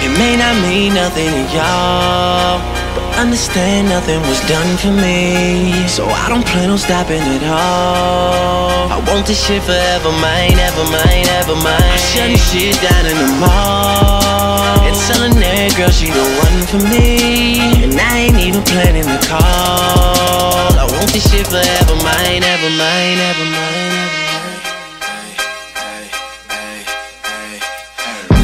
It may not mean nothing to y'all, but understand nothing was done for me. So I don't plan on stopping at all. I want this shit forever, mine, ever mine, ever mine. I'm shutting shit down in the mall. And telling that girl she the one for me. And I ain't even planning the call. I want this shit forever, mine, ever mine, ever mine.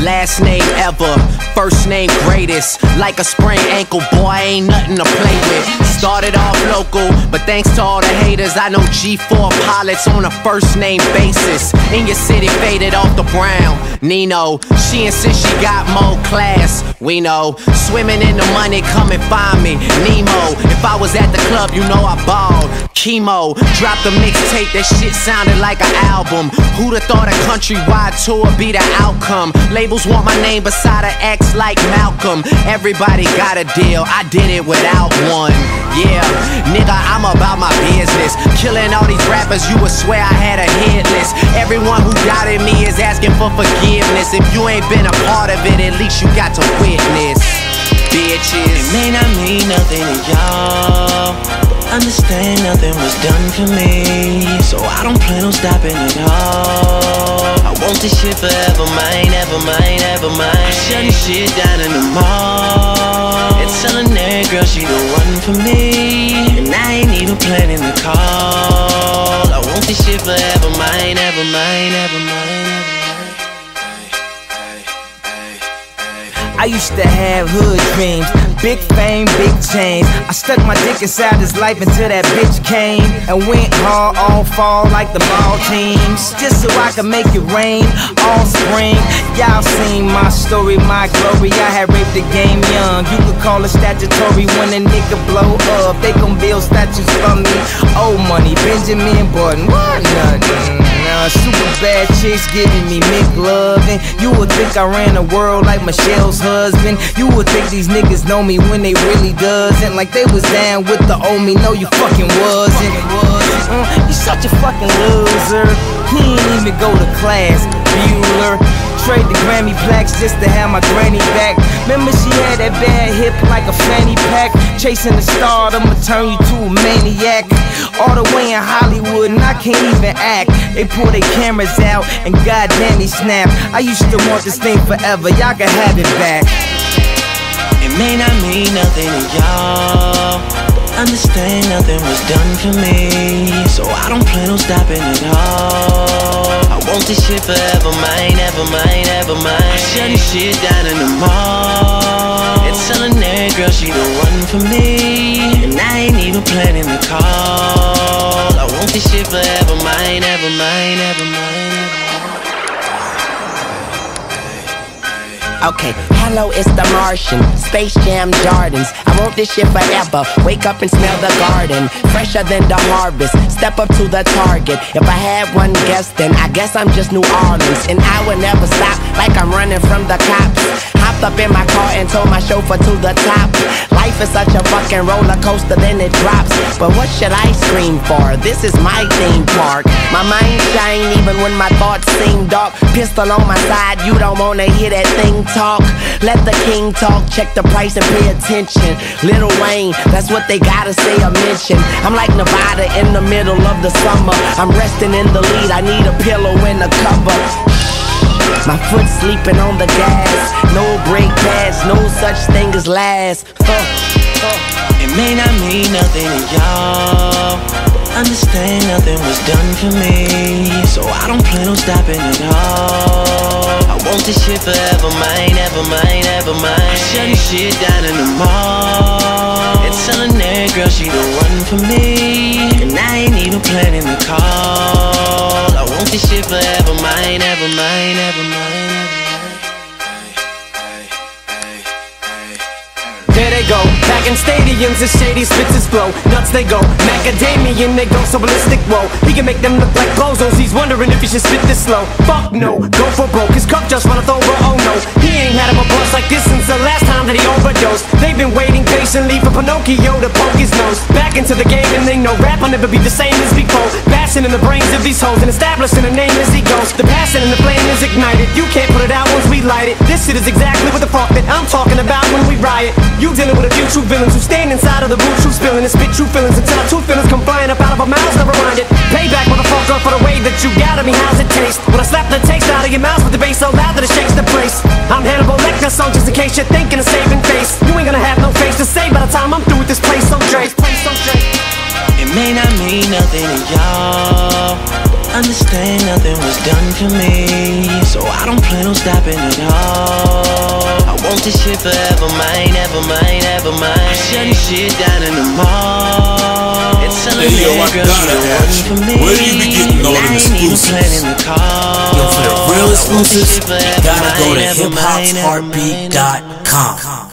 Last name ever, first name greatest. Like a sprained ankle, boy, ain't nothing to play with. Started off local, but thanks to all the haters, I know G4 pilots on a first name basis. In your city, faded off the brown. Nino, she insists she got more class. We know, swimming in the money, come and find me. Nemo, if I was at the club, you know I balled. Chemo, dropped the mixtape, that shit sounded like an album. Who'd have thought a countrywide tour be the outcome? Labels want my name beside an X like Malcolm. Everybody got a deal, I did it without one. Yeah, nigga, I'm about my business. Killing all these rappers, you would swear I had a hit list. Everyone who doubted me is asking for forgiveness. If you ain't been a part of it, at least you got to witness. Bitches. It may not mean nothing to y'all, but understand nothing was done for me. So I don't plan on stopping at all. I want this shit forever, mine, ever mine, ever mine. Shutting shit down in the mall. And telling that girl she the one for me. And I ain't even planning the call. I want this shit forever, mine, ever mine, ever mine, I used to have hood dreams, big fame, big chains. I stuck my dick inside his life until that bitch came and went hard all fall like the ball teams, just so I could make it rain all spring. Y'all seen my story, my glory. I had raped the game young. You could call it statutory when a nigga blow up. They gon' build statues for me. Old money, Benjamin Button, what nothing. Bad chicks giving me McLovin. You would think I ran the world like Michelle's husband. You would think these niggas know me when they really doesn't. Like they was down with the old me. No, you fucking wasn't. Uh, you such a fucking loser. He ain't even go to class, Bueller. Trade the Grammy plaques just to have my granny back. Remember she had that bad hip like a fanny pack. Chasing the star, I'ma turn you to a maniac. All the way in Hollywood, and I can't even act. They pull their cameras out, and goddamn, he snap. I used to want this thing forever, y'all can have it back. It may not mean nothing to y'all, understand nothing was done for me. So I don't plan on stopping at all. Want this shit forever, mine, ever mine, ever mine. Shutting shit down in the mall. And telling that girl she the one for me. And I ain't even planning the call. Okay, hello, it's the Martian. Space Jam Jordans. I want this shit forever. Wake up and smell the garden. Fresher than the harvest. Step up to the target. If I had one guess, then I guess I'm just New Orleans. And I would never stop like I'm running from the cops. Up in my car and told my chauffeur to the top. Life is such a fucking roller coaster, then it drops. But what should I scream for? This is my theme park. My mind shine even when my thoughts seem dark. Pistol on my side, you don't wanna hear that thing talk. Let the king talk, check the price and pay attention. Lil Wayne, that's what they gotta say or mention. I'm like Nevada in the middle of the summer. I'm resting in the lead, I need a pillow and a cover. My foot sleeping on the gas. No brake pads, no such thing as last. Huh. It may not mean nothing to y'all, but understand nothing was done for me. So I don't plan on stopping at all. I want this shit forever, mine, ever mine, ever mine. I'm shutting shit down in the mall. And telling that girl she the one for me. And I ain't even planning the call. I want this shit forever, mine, ever mine, ever mine, they go, back in stadiums, the shady spits his flow. Nuts they go, macadamian, they go so ballistic. Whoa, he can make them look like bozos. He's wondering if he should spit this slow. Fuck no, go for broke. His cup just wanna over. Pinocchio to poke his nose back into the game, and they know rap will never be the same as before. Bashing in the brains of these hoes and establishing a name as he goes. The passion and the flame is ignited. You can't put it out once we light it. This shit is exactly what the fuck that I'm talking about when we riot. You dealing with a few true villains who stand inside of the booth, true spilling and spit true feelings until our two feelings come flying up out of our mouths. Never mind it. Payback, motherfucker, for the way that you got at me. How's taste? When I slap the taste out of your mouth with the bass so loud that it shakes the place. I'm Hannibal Lecter, so just in case you're thinking of saving face, you ain't gonna have no face to say by the time I'm through with this place. So Dre. It may not mean nothing to y'all. Understand nothing was done for me. So I don't plan on stopping at all. Want this shit forever, mine, ever mine, ever mine. I'm shutting shit down in the mall. It's telling Hey, yo, I gotta you're the ask one you, for me. where do you be getting all And them I ain't even exclusives? the. Yo, for the real I want this exclusives, you gotta go to hiphopsheartbeat.com.